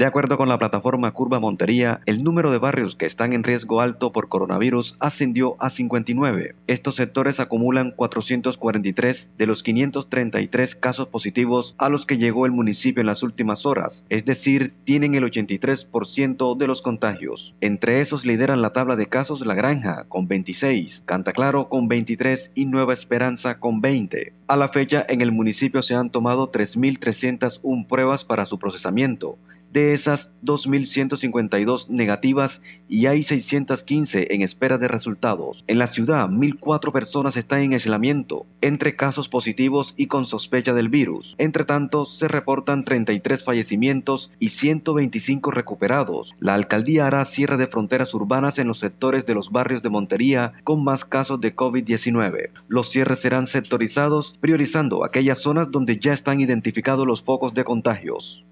De acuerdo con la plataforma Curva Montería, el número de barrios que están en riesgo alto por coronavirus ascendió a 59. Estos sectores acumulan 443 de los 533 casos positivos a los que llegó el municipio en las últimas horas, es decir, tienen el 83% de los contagios. Entre esos lideran la tabla de casos La Granja con 26, Canta Claro con 23 y Nueva Esperanza con 20. A la fecha en el municipio se han tomado 3.301 pruebas para su procesamiento. De esas, 2.152 negativas y hay 615 en espera de resultados. En la ciudad, 1.004 personas están en aislamiento, entre casos positivos y con sospecha del virus. Entre tanto, se reportan 33 fallecimientos y 125 recuperados. La alcaldía hará cierre de fronteras urbanas en los sectores de los barrios de Montería con más casos de COVID-19. Los cierres serán sectorizados, priorizando aquellas zonas donde ya están identificados los focos de contagios.